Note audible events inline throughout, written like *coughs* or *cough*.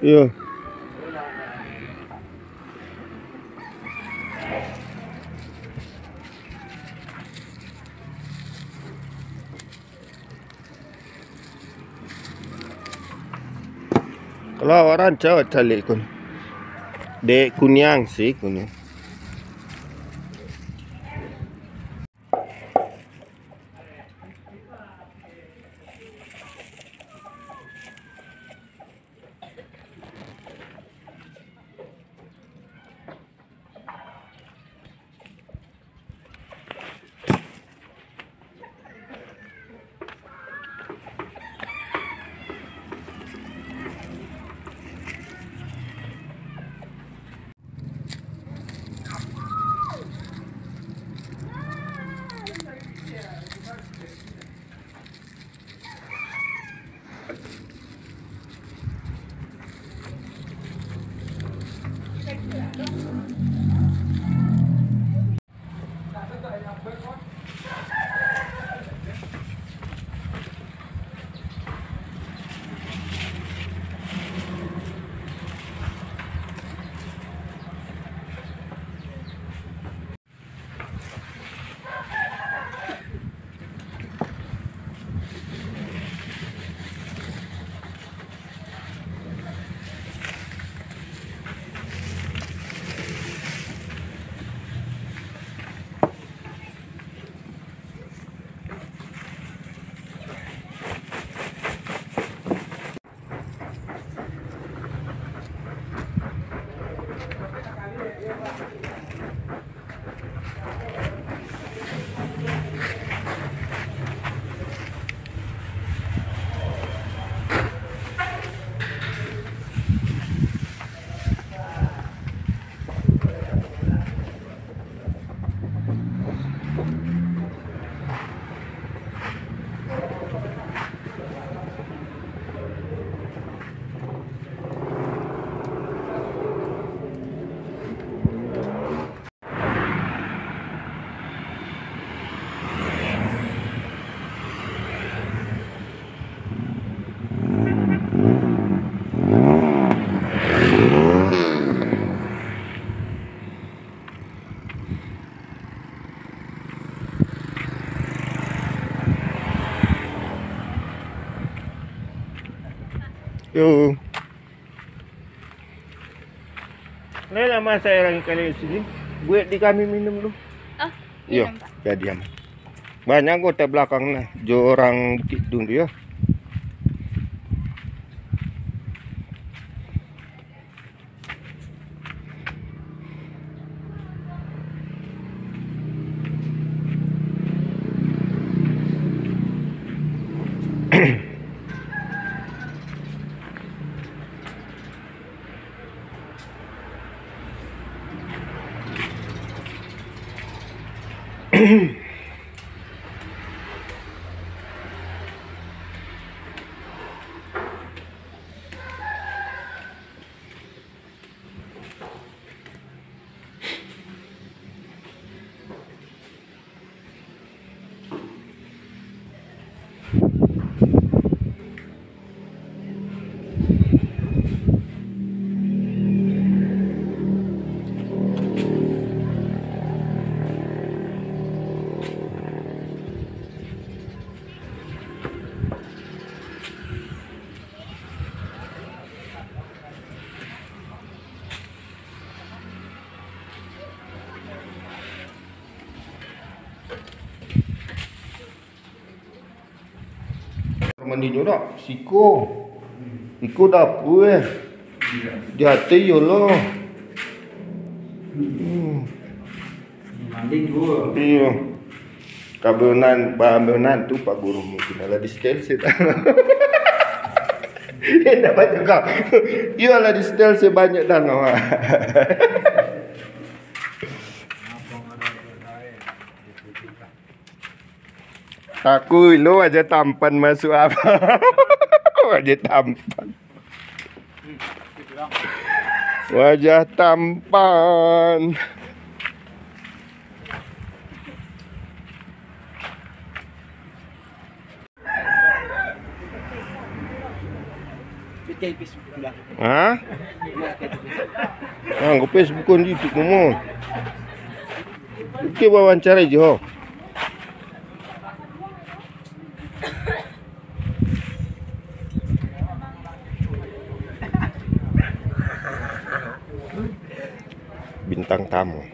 Ya. Kalau orang Jawa calik kun. Dek kunyang sih kunyang. Ini lama saya orang kali sini. Buat di kami minum dulu. Oh, Yo, minum, Pak. ya diam. Banyak kota belakang nah. Jo orang Bukit Dung Mm-hmm. *coughs* dia. Mandi juga, siko. Siko dapur eh. Di hati yo lo. Hmm. Mandi dua. Iya. Kabenan, bahan tu Pak Guru mungkin ada di setel sih. *laughs* Dia dapat juga. Iya lah di setel sebanyak dah no. *laughs* Aku lu aja tampan masuk apa? *laughs* aja tampan. Wajah tampan. Hah? Nah, gue Facebook kan itu ngomong. Oke, wawancara aja, ho. tá, amor?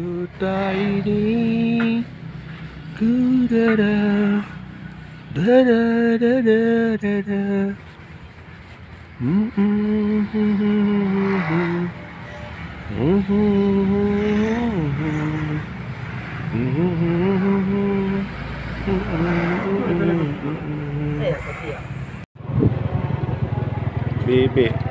Kota ini ku dada dada dada. Dada mm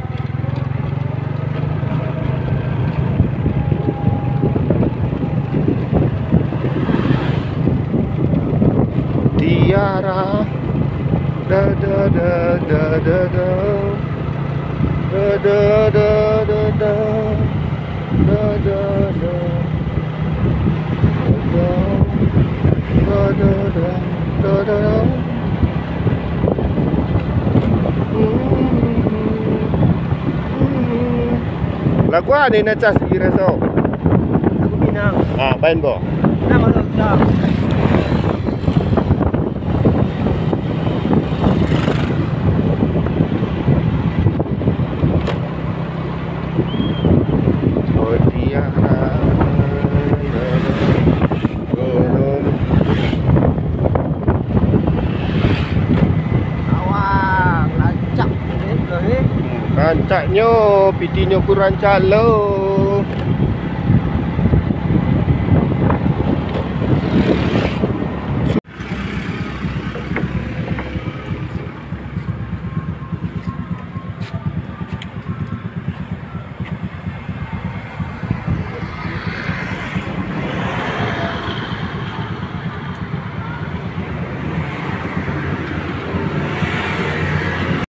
Bebek Tiara da da da da da. Da da da da da. Da da da. Da da da da da da. Lagu apa ni nak cas pergi rasa? Aku Minang. Ah, main bo. Nama lu dah. Oh tiara. Awak lancak ni ke eh? Rancaknya, pitinyo ku lo.